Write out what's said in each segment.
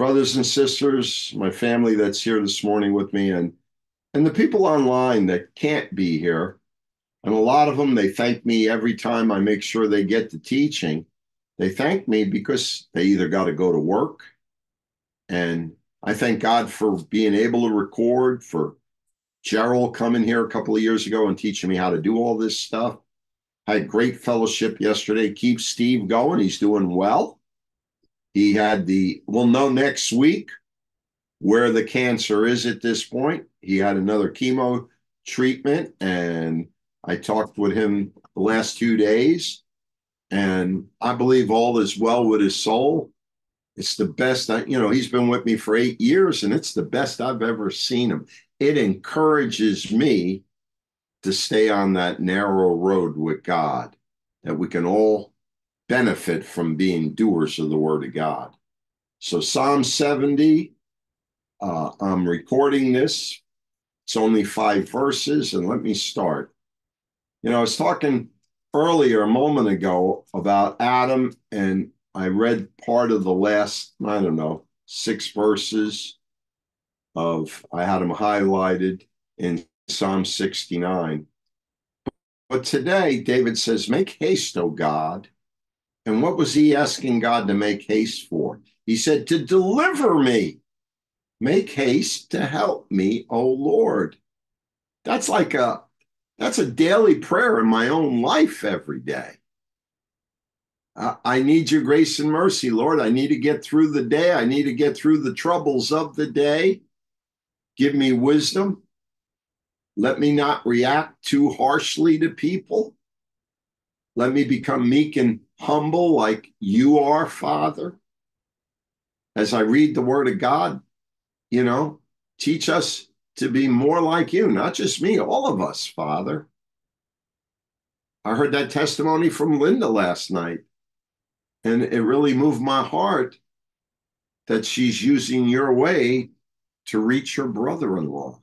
brothers and sisters, my family that's here this morning with me, and and the people online that can't be here. And a lot of them, they thank me every time I make sure they get the teaching. They thank me because they either got to go to work. And I thank God for being able to record, for Gerald coming here a couple of years ago and teaching me how to do all this stuff. I had great fellowship yesterday. Keep Steve going. He's doing well. He had the, we'll know next week where the cancer is at this point. He had another chemo treatment, and I talked with him the last two days, and I believe all is well with his soul. It's the best, I, you know, he's been with me for eight years, and it's the best I've ever seen him. It encourages me to stay on that narrow road with God, that we can all benefit from being doers of the word of God. So, Psalm 70, uh, I'm recording this. It's only five verses, and let me start. You know, I was talking earlier, a moment ago, about Adam, and I read part of the last, I don't know, six verses of, I had them highlighted in Psalm 69. But today, David says, Make haste, O God, and what was he asking God to make haste for? He said, To deliver me. Make haste to help me, O Lord. That's like a that's a daily prayer in my own life every day. I need your grace and mercy, Lord. I need to get through the day. I need to get through the troubles of the day. Give me wisdom. Let me not react too harshly to people. Let me become meek and humble like you are, Father. As I read the Word of God, you know, teach us to be more like you, not just me, all of us, Father. I heard that testimony from Linda last night, and it really moved my heart that she's using your way to reach her brother in law.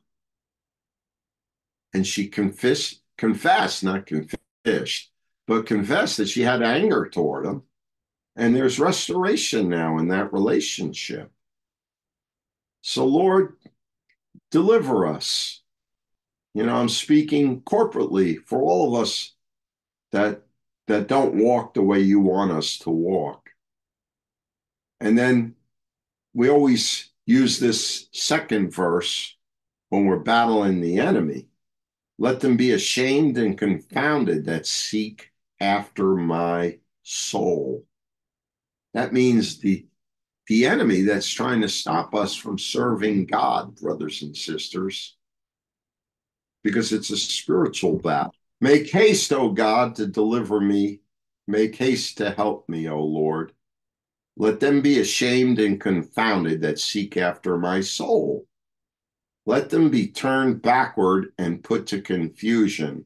And she confessed, confessed, not confessed, but confessed that she had anger toward him. And there's restoration now in that relationship. So, Lord, deliver us. You know, I'm speaking corporately for all of us that that don't walk the way you want us to walk. And then we always use this second verse when we're battling the enemy. Let them be ashamed and confounded that seek after my soul. That means the the enemy that's trying to stop us from serving God, brothers and sisters, because it's a spiritual battle. Make haste, O God, to deliver me. Make haste to help me, O Lord. Let them be ashamed and confounded that seek after my soul. Let them be turned backward and put to confusion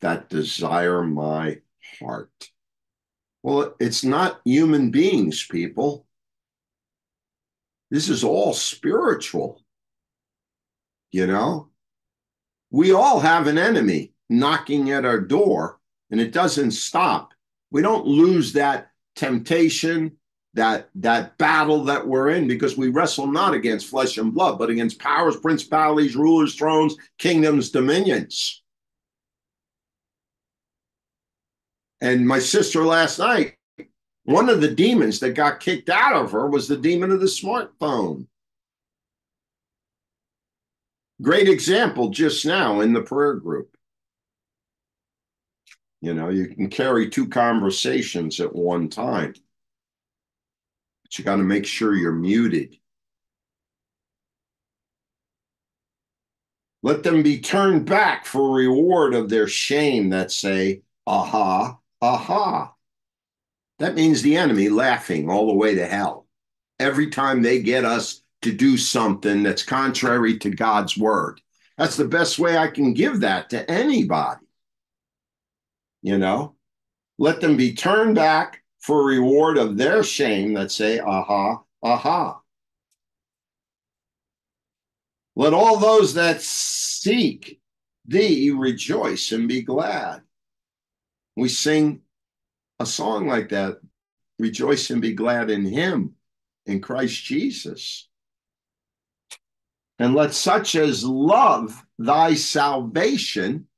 that desire my heart. Well, it's not human beings, people. This is all spiritual. You know, we all have an enemy knocking at our door, and it doesn't stop. We don't lose that temptation, that that battle that we're in because we wrestle not against flesh and blood, but against powers, principalities, rulers, thrones, kingdoms, dominions. And my sister last night, one of the demons that got kicked out of her was the demon of the smartphone. Great example just now in the prayer group. You know, you can carry two conversations at one time, but you got to make sure you're muted. Let them be turned back for reward of their shame that say, Aha, aha. That means the enemy laughing all the way to hell every time they get us to do something that's contrary to God's word. That's the best way I can give that to anybody. You know, let them be turned back for reward of their shame that say, aha, aha. Let all those that seek thee rejoice and be glad we sing a song like that rejoice and be glad in him in Christ Jesus. And let such as love thy salvation,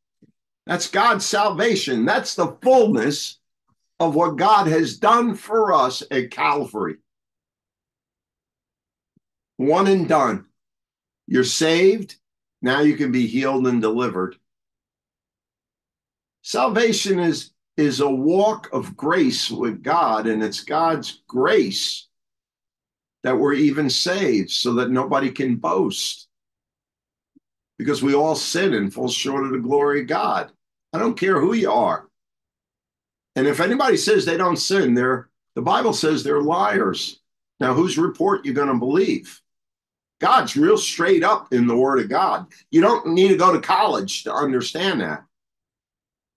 that's God's salvation, that's the fullness of what God has done for us at Calvary. One and done. You're saved. Now you can be healed and delivered. Salvation is, is a walk of grace with God, and it's God's grace that we're even saved so that nobody can boast. Because we all sin and fall short of the glory of God. I don't care who you are. And if anybody says they don't sin, they're the Bible says they're liars. Now, whose report you going to believe? God's real straight up in the Word of God. You don't need to go to college to understand that.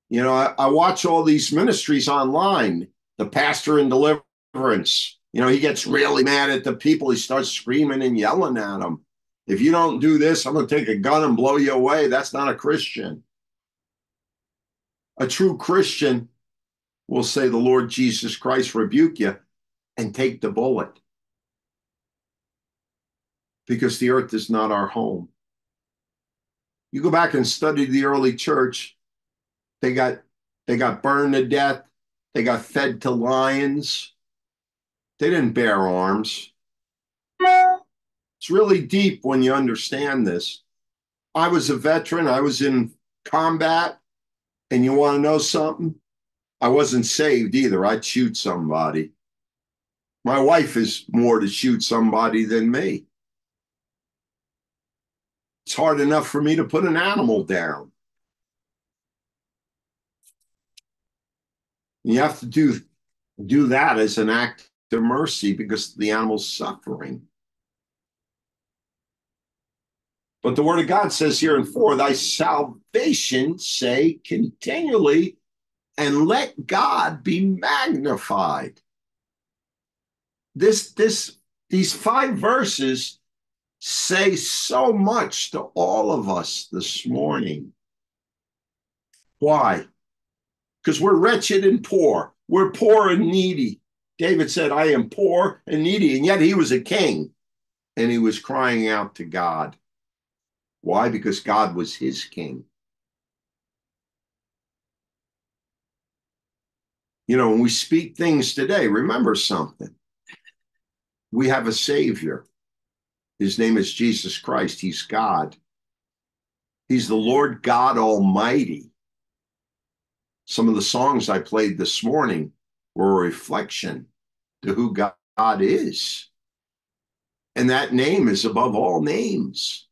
You know, I, I watch all these ministries online, the pastor in deliverance. You know, he gets really mad at the people. He starts screaming and yelling at them. If you don't do this, I'm going to take a gun and blow you away. That's not a Christian. A true Christian will say, The Lord Jesus Christ rebuke you and take the bullet. Because the earth is not our home. You go back and study the early church, they got they got burned to death, they got fed to lions. They didn't bear arms. It's really deep when you understand this. I was a veteran, I was in combat, and you want to know something? I wasn't saved either. I'd shoot somebody. My wife is more to shoot somebody than me. It's hard enough for me to put an animal down. You have to do, do that as an act of mercy because the animal's suffering. But the word of God says here in four, thy salvation say continually and let God be magnified. This, this, these five verses say so much to all of us this morning. Why? Because we're wretched and poor. We're poor and needy. David said, I am poor and needy. And yet he was a king and he was crying out to God. Why? Because God was his king. You know, when we speak things today, remember something. We have a Savior. His name is Jesus Christ. He's God. He's the Lord God Almighty. Some of the songs I played this morning were a reflection to who God is. And that name is above all names.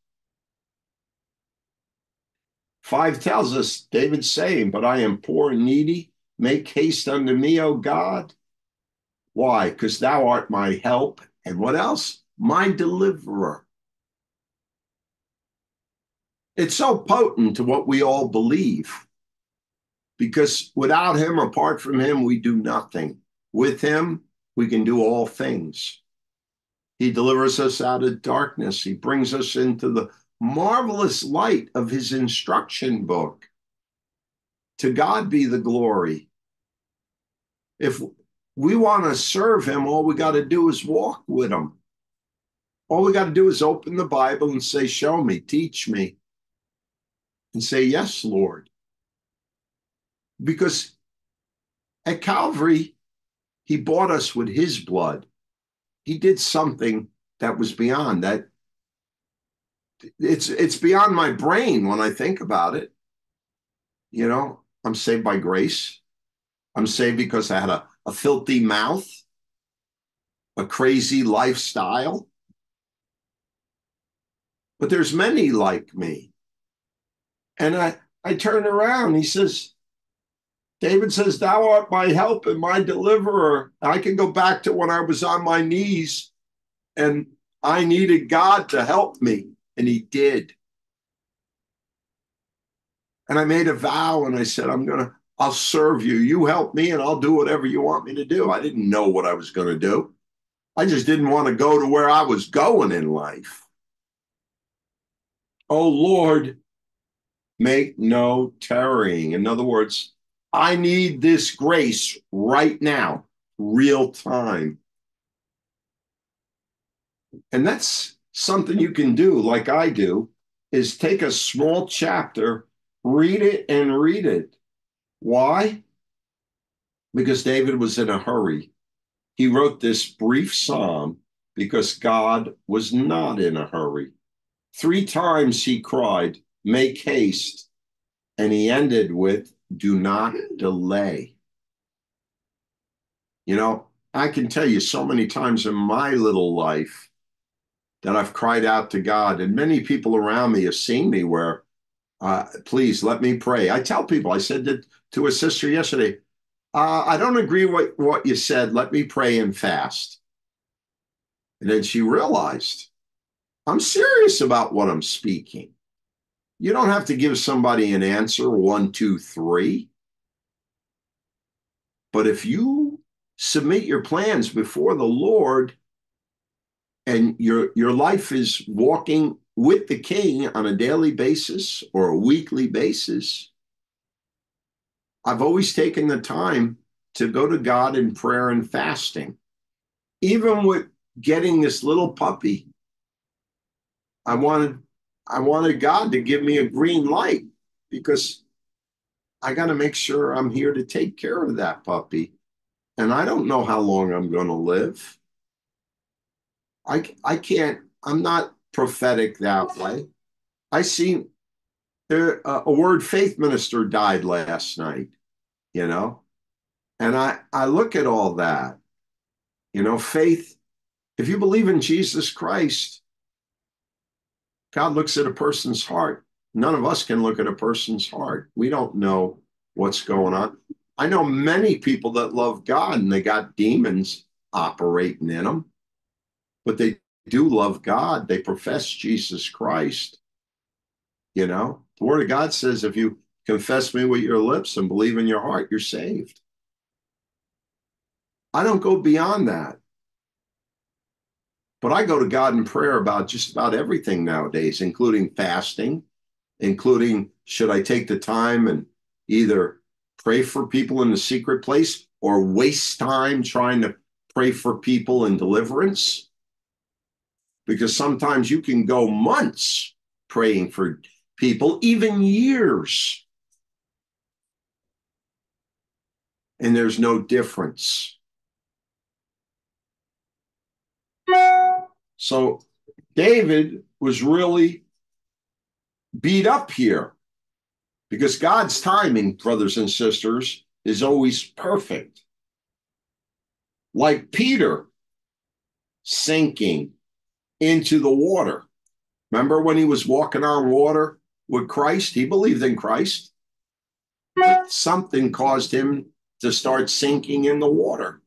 Five tells us David's saying, But I am poor and needy Make haste unto me, O God. Why? Because thou art my help. And what else? My deliverer. It's so potent to what we all believe because without him, apart from him, we do nothing. With him, we can do all things. He delivers us out of darkness. He brings us into the marvelous light of his instruction book. To God be the glory. If we want to serve him, all we got to do is walk with him. All we got to do is open the Bible and say, Show me, teach me. And say, Yes, Lord. Because at Calvary, he bought us with his blood. He did something that was beyond that. It's it's beyond my brain when I think about it. You know, I'm saved by grace. I'm saved because I had a, a filthy mouth, a crazy lifestyle. But there's many like me. And I, I turn around. He says, David says, Thou art my help and my deliverer. I can go back to when I was on my knees and I needed God to help me. And he did. And I made a vow and I said, I'm going to, I'll serve you. You help me and I'll do whatever you want me to do. I didn't know what I was going to do. I just didn't want to go to where I was going in life. Oh Lord, make no tarrying. In other words, I need this grace right now, real time. And that's something you can do, like I do, is take a small chapter, read it and read it. Why? Because David was in a hurry. He wrote this brief psalm because God was not in a hurry. Three times he cried, Make haste. And he ended with, Do not delay. You know, I can tell you so many times in my little life that I've cried out to God, and many people around me have seen me where, uh, please let me pray. I tell people, I said to, to a sister yesterday, uh, I don't agree with what you said. Let me pray and fast. And then she realized, I'm serious about what I'm speaking. You don't have to give somebody an answer one, two, three. But if you submit your plans before the Lord and your your life is walking with the king on a daily basis or a weekly basis I've always taken the time to go to God in prayer and fasting even with getting this little puppy I wanted I wanted God to give me a green light because I got to make sure I'm here to take care of that puppy and I don't know how long I'm going to live. I, I can't, I'm not prophetic that way. I see there, uh, a word faith minister died last night, you know, and I, I look at all that, you know, faith, if you believe in Jesus Christ, God looks at a person's heart. None of us can look at a person's heart. We don't know what's going on. I know many people that love God and they got demons operating in them, but they do love God. They profess Jesus Christ. You know, the Word of God says if you confess me with your lips and believe in your heart, you're saved. I don't go beyond that. But I go to God in prayer about just about everything nowadays, including fasting, including should I take the time and either pray for people in the secret place or waste time trying to pray for people in deliverance. Because sometimes you can go months praying for people, even years. And there's no difference. So David was really beat up here because God's timing, brothers and sisters, is always perfect. Like Peter sinking into the water. Remember when he was walking on water with Christ? He believed in Christ. But something caused him to start sinking in the water.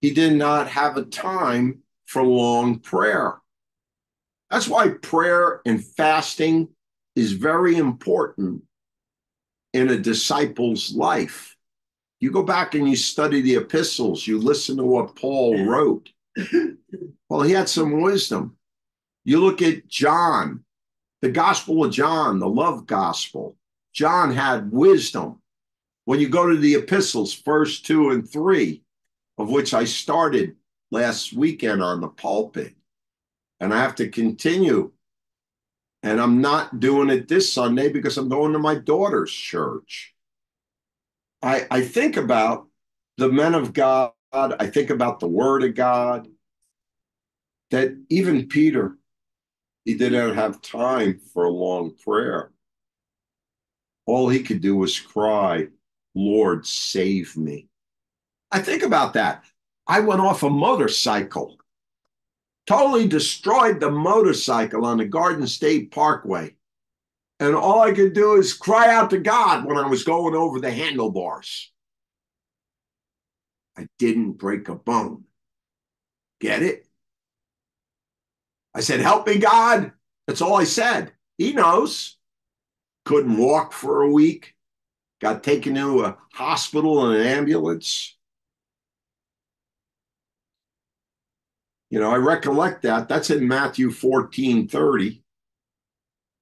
He did not have a time for long prayer. That's why prayer and fasting is very important in a disciple's life. You go back and you study the epistles, you listen to what Paul wrote. Well, he had some wisdom. You look at John, the Gospel of John, the love gospel. John had wisdom. When you go to the epistles, first two and three, of which I started last weekend on the pulpit, and I have to continue and I'm not doing it this Sunday because I'm going to my daughter's church. I, I think about the men of God. I think about the word of God. That even Peter, he didn't have time for a long prayer. All he could do was cry, Lord, save me. I think about that. I went off a motorcycle totally destroyed the motorcycle on the Garden State Parkway. And all I could do is cry out to God when I was going over the handlebars. I didn't break a bone. Get it? I said, Help me, God. That's all I said. He knows. Couldn't walk for a week. Got taken to a hospital in an ambulance. You know, I recollect that. That's in Matthew 14 30.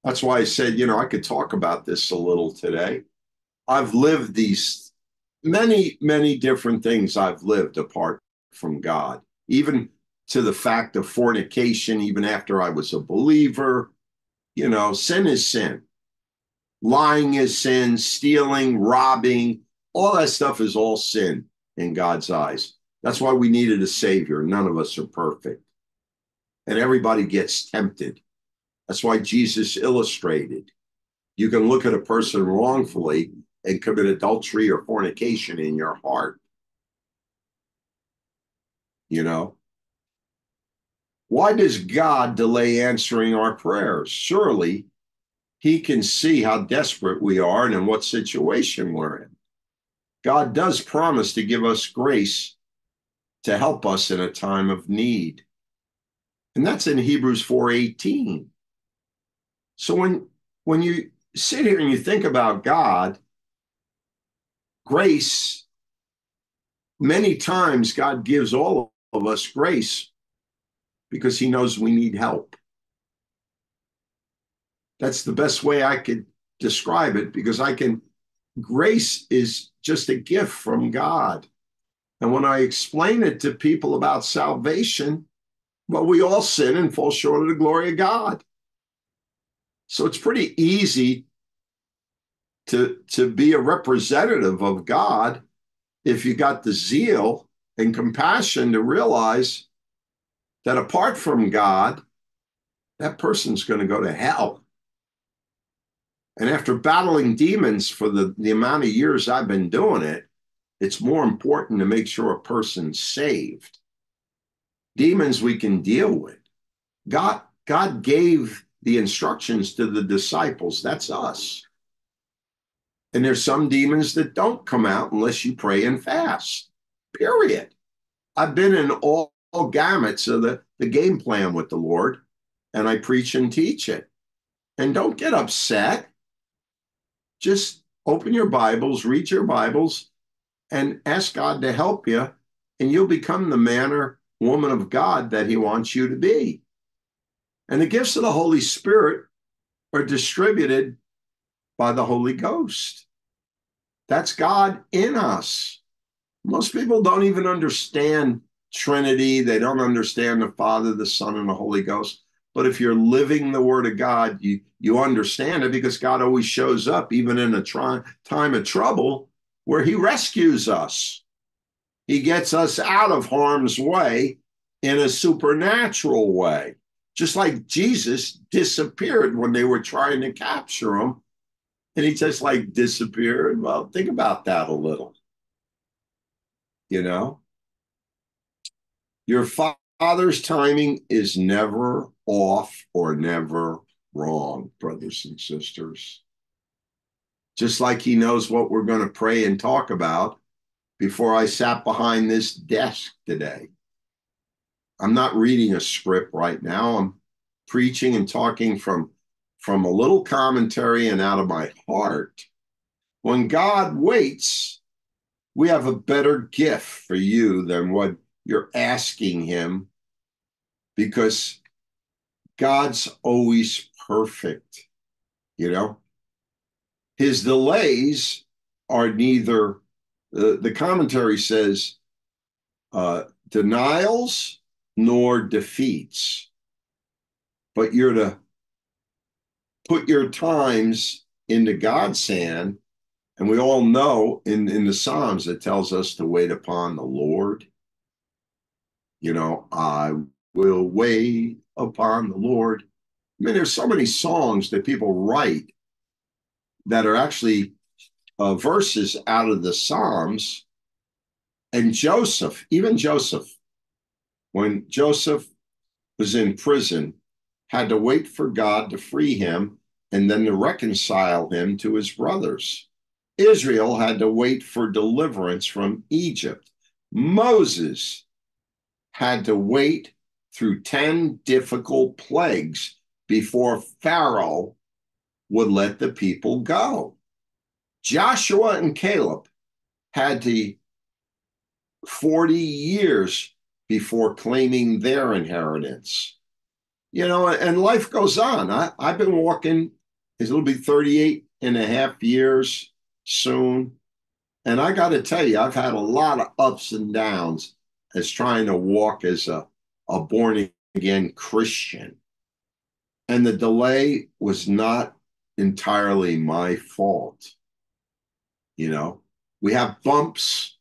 That's why I said, you know, I could talk about this a little today. I've lived these many, many different things I've lived apart from God, even to the fact of fornication even after I was a believer. You know, sin is sin. Lying is sin, stealing, robbing, all that stuff is all sin in God's eyes. That's why we needed a savior. None of us are perfect. And everybody gets tempted. That's why Jesus illustrated you can look at a person wrongfully and commit adultery or fornication in your heart. You know? Why does God delay answering our prayers? Surely he can see how desperate we are and in what situation we're in. God does promise to give us grace to help us in a time of need. And that's in Hebrews 4:18. So when when you sit here and you think about God, grace, many times God gives all of us grace because he knows we need help. That's the best way I could describe it because I can, grace is just a gift from God. And when I explain it to people about salvation, well, we all sin and fall short of the glory of God. So it's pretty easy to, to be a representative of God if you got the zeal and compassion to realize that apart from God, that person's going to go to hell. And after battling demons for the, the amount of years I've been doing it, it's more important to make sure a person's saved. Demons we can deal with. God, God gave the instructions to the disciples. That's us. And there's some demons that don't come out unless you pray and fast. Period. I've been in all, all gamuts of the, the game plan with the Lord, and I preach and teach it. And don't get upset. Just open your Bibles, read your Bibles, and ask God to help you, and you'll become the man or woman of God that He wants you to be. And the gifts of the Holy Spirit are distributed by the Holy Ghost. That's God in us. Most people don't even understand Trinity. They don't understand the Father, the Son, and the Holy Ghost. But if you're living the Word of God, you, you understand it because God always shows up, even in a time of trouble, where He rescues us. He gets us out of harm's way in a supernatural way just like Jesus disappeared when they were trying to capture him. And he just like disappeared. Well, think about that a little. You know, your father's timing is never off or never wrong, brothers and sisters. Just like he knows what we're going to pray and talk about before I sat behind this desk today. I'm not reading a script right now. I'm preaching and talking from from a little commentary and out of my heart. When God waits, we have a better gift for you than what you're asking Him because God's always perfect, you know? His delays are neither, uh, the commentary says, uh, denials nor defeats, but you're to put your times into God's hand. And we all know in, in the Psalms it tells us to wait upon the Lord. You know, I will wait upon the Lord. I mean, there's so many songs that people write that are actually uh, verses out of the Psalms. And Joseph, even Joseph, when Joseph was in prison, had to wait for God to free him and then to reconcile him to his brothers. Israel had to wait for deliverance from Egypt. Moses had to wait through 10 difficult plagues before Pharaoh would let the people go. Joshua and Caleb had to 40 years before claiming their inheritance you know, and life goes on. I, I've been walking, it'll be 38 and a half years soon. And I got to tell you, I've had a lot of ups and downs as trying to walk as a, a born again Christian. And the delay was not entirely my fault. You know, we have bumps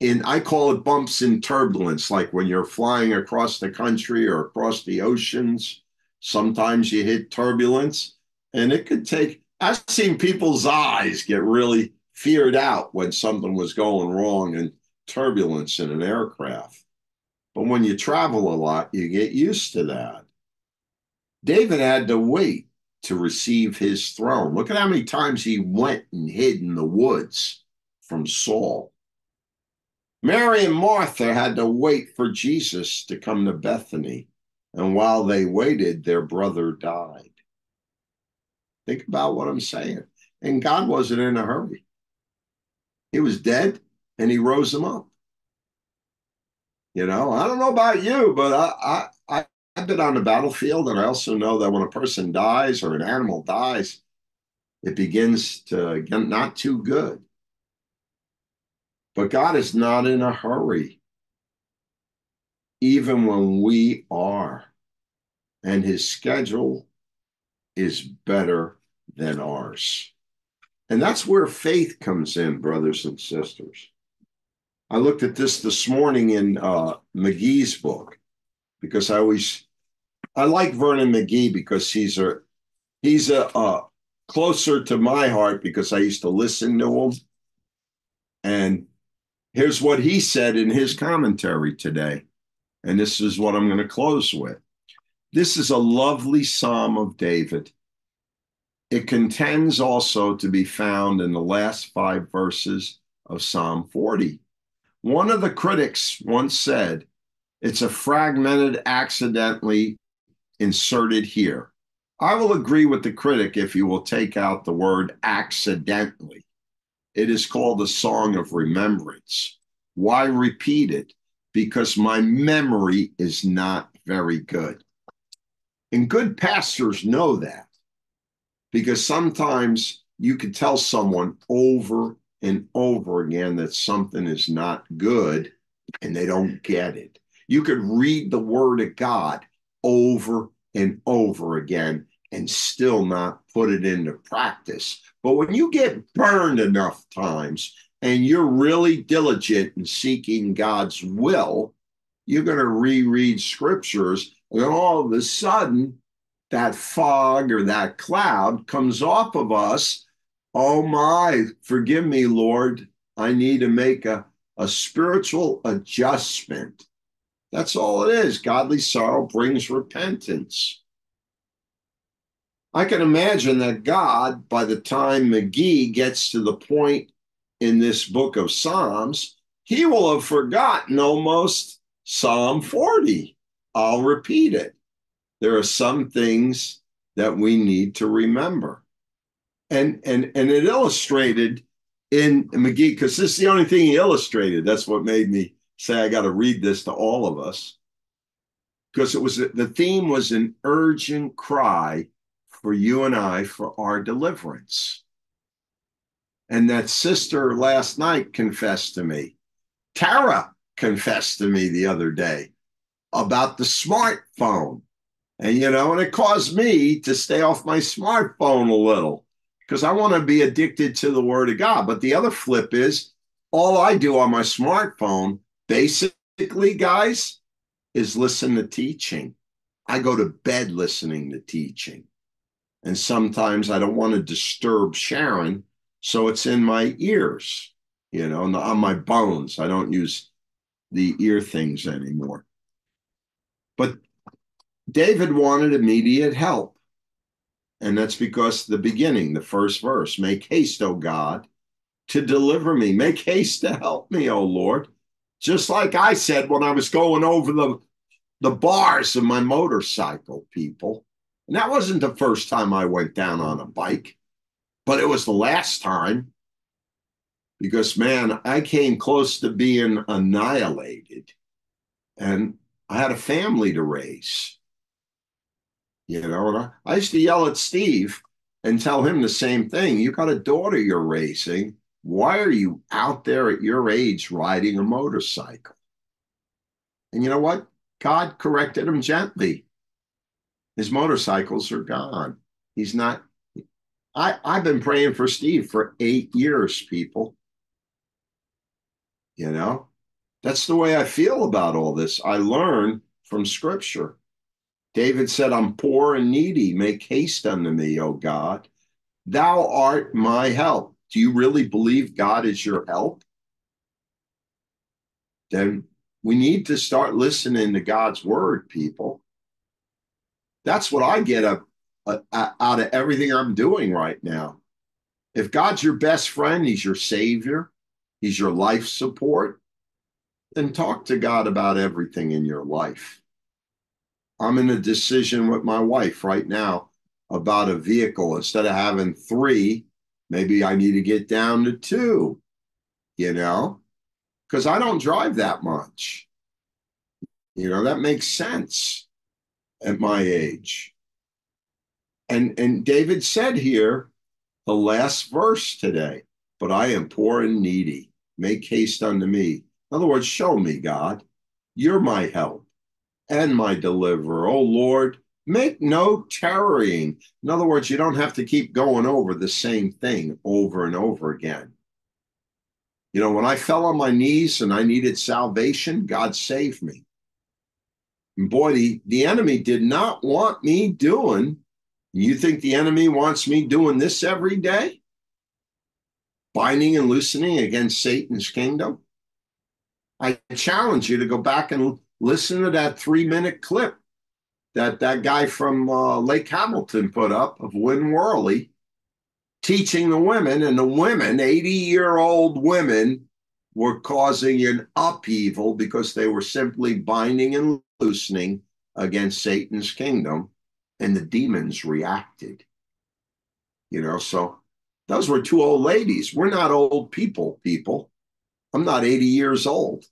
in, I call it bumps in turbulence, like when you're flying across the country or across the oceans. Sometimes you hit turbulence, and it could take, I've seen people's eyes get really feared out when something was going wrong in turbulence in an aircraft. But when you travel a lot, you get used to that. David had to wait to receive his throne. Look at how many times he went and hid in the woods from Saul. Mary and Martha had to wait for Jesus to come to Bethany. And while they waited, their brother died. Think about what I'm saying. And God wasn't in a hurry. He was dead and he rose him up. You know, I don't know about you, but I, I, I've been on the battlefield, and I also know that when a person dies or an animal dies, it begins to get not too good. But God is not in a hurry, even when we are. And his schedule is better than ours. And that's where faith comes in, brothers and sisters. I looked at this this morning in uh, McGee's book because I always I like Vernon McGee because he's a he's a uh, closer to my heart because I used to listen to him. And here's what he said in his commentary today. And this is what I'm going to close with. This is a lovely psalm of David. It contends also to be found in the last five verses of Psalm 40. One of the critics once said, it's a fragmented, accidentally inserted here. I will agree with the critic if you will take out the word accidentally. It is called a song of remembrance. Why repeat it? Because my memory is not very good. And good pastors know that because sometimes you could tell someone over and over again that something is not good and they don't get it. You could read the word of God over and over again and still not put it into practice. But when you get burned enough times and you're really diligent in seeking God's will, you're going to reread scriptures, and then all of a sudden, that fog or that cloud comes off of us Oh my, forgive me, Lord. I need to make a, a spiritual adjustment. That's all it is. Godly sorrow brings repentance. I can imagine that God, by the time McGee gets to the point in this book of Psalms, he will have forgotten almost Psalm 40. I'll repeat it. There are some things that we need to remember and and and it illustrated in McGee because this is the only thing he illustrated. That's what made me say I got to read this to all of us because it was the theme was an urgent cry for you and I for our deliverance. And that sister last night confessed to me. Tara confessed to me the other day about the smartphone. And, you know, and it caused me to stay off my smartphone a little because I want to be addicted to the word of God. But the other flip is all I do on my smartphone, basically, guys, is listen to teaching. I go to bed listening to teaching. And sometimes I don't want to disturb Sharon. So it's in my ears, you know, on my bones. I don't use the ear things anymore. But David wanted immediate help. And that's because the beginning, the first verse, make haste, O God, to deliver me. Make haste to help me, O Lord. Just like I said when I was going over the, the bars of my motorcycle, people. And that wasn't the first time I went down on a bike, but it was the last time because, man, I came close to being annihilated. And I had a family to raise. You know, and I, I used to yell at Steve and tell him the same thing. You got a daughter you're raising. Why are you out there at your age riding a motorcycle? And you know what? God corrected him gently. His motorcycles are gone. He's not. I, I've been praying for Steve for eight years, people. You know, that's the way I feel about all this. I learn from scripture. David said, I'm poor and needy. Make haste unto me, O God. Thou art my help. Do you really believe God is your help? Then we need to start listening to God's word, people. That's what I get a, a, a, out of everything I'm doing right now. If God's your best friend, He's your savior, He's your life support, then talk to God about everything in your life. I'm in a decision with my wife right now about a vehicle. Instead of having three, maybe I need to get down to two, you know, because I don't drive that much. You know, that makes sense at my age. And and David said here, the last verse today, but I am poor and needy. Make haste unto me. In other words, show me, God. You're my help and my deliverer. Oh Lord, make no tarrying. In other words, you don't have to keep going over the same thing over and over again. You know, when I fell on my knees and I needed salvation, God saved me. And boy, the, the enemy did not want me doing. You think the enemy wants me doing this every day? Binding and loosening against Satan's kingdom? I challenge you to go back and listen to that three minute clip that that guy from uh, Lake Hamilton put up of Win Worley teaching the women, and the women, 80 year old women, were causing an upheaval because they were simply binding and loosening against Satan's kingdom, and the demons reacted. You know, so those were two old ladies. We're not old people, people. I'm not 80 years old.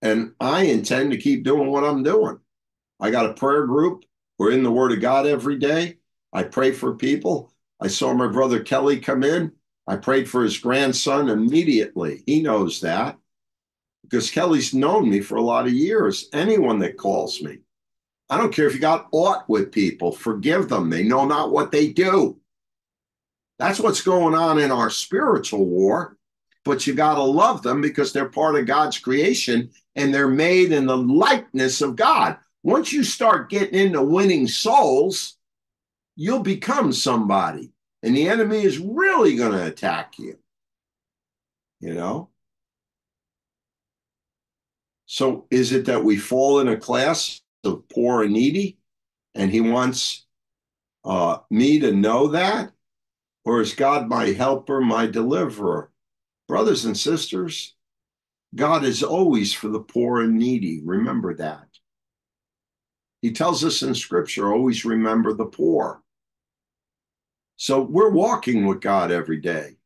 And I intend to keep doing what I'm doing. I got a prayer group. We're in the Word of God every day. I pray for people. I saw my brother Kelly come in. I prayed for his grandson immediately. He knows that because Kelly's known me for a lot of years. Anyone that calls me, I don't care if you got aught with people, forgive them. They know not what they do. That's what's going on in our spiritual war but you got to love them because they're part of God's creation and they're made in the likeness of God. Once you start getting into winning souls, you'll become somebody, and the enemy is really going to attack you. You know? So is it that we fall in a class of poor and needy, and he wants uh, me to know that? Or is God my helper, my deliverer? Brothers and sisters, God is always for the poor and needy. Remember that. He tells us in scripture always remember the poor. So we're walking with God every day.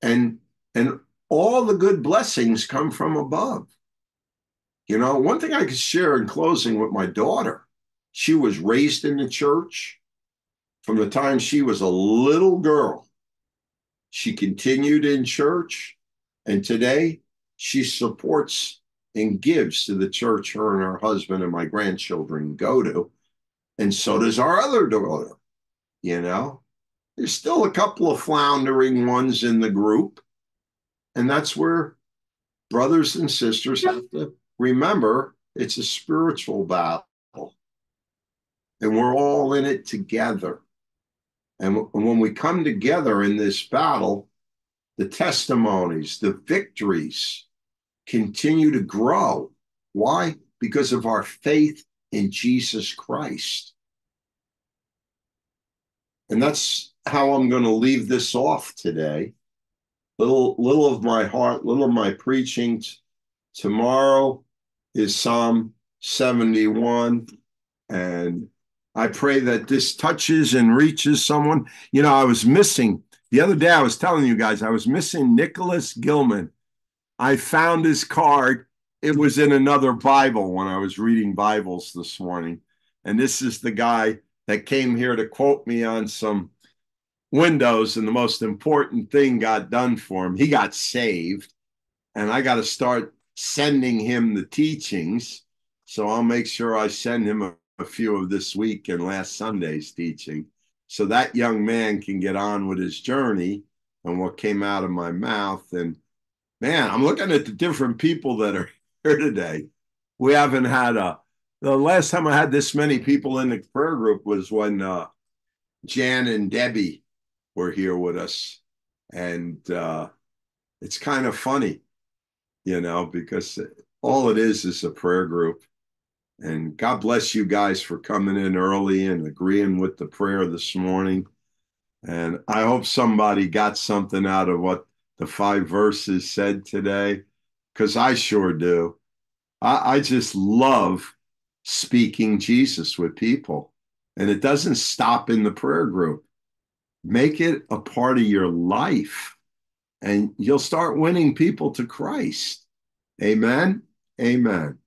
And and all the good blessings come from above. You know, one thing I could share in closing with my daughter, she was raised in the church from the time she was a little girl. She continued in church, and today she supports and gives to the church her and her husband and my grandchildren go to. And so does our other daughter. You know, there's still a couple of floundering ones in the group. And that's where brothers and sisters have to remember it's a spiritual battle. And we're all in it together. And when we come together in this battle, the testimonies, the victories continue to grow. Why? Because of our faith in Jesus Christ. And that's how I'm going to leave this off today. Little, little of my heart, little of my preaching. Tomorrow is Psalm 71. And I pray that this touches and reaches someone. You know, I was missing the other day, I was telling you guys, I was missing Nicholas Gilman. I found his card. It was in another Bible when I was reading Bibles this morning. And this is the guy that came here to quote me on some windows. And the most important thing got done for him. He got saved. And I got to start sending him the teachings So I'll make sure I send him a, a few of this week and last Sunday's teaching so that young man can get on with his journey and what came out of my mouth. And man, I'm looking at the different people that are here today. We haven't had a, the last time I had this many people in the prayer group was when uh, Jan and Debbie were here with us. And uh, it's kind of funny, you know, because all it is is a prayer group. And God bless you guys for coming in early and agreeing with the prayer this morning. And I hope somebody got something out of what the five verses said today, because I sure do. I, I just love speaking Jesus with people. And it doesn't stop in the prayer group. Make it a part of your life, and you'll start winning people to Christ. Amen. Amen.